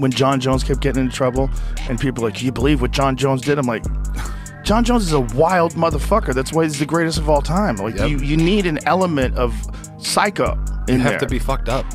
when Jon Jones kept getting into trouble, and people like, "Can you believe what Jon Jones did?" I'm like. Jon Jones is a wild motherfucker. That's why he's the greatest of all time. Like Yep. you, you need an element of psycho You have there. to be fucked up.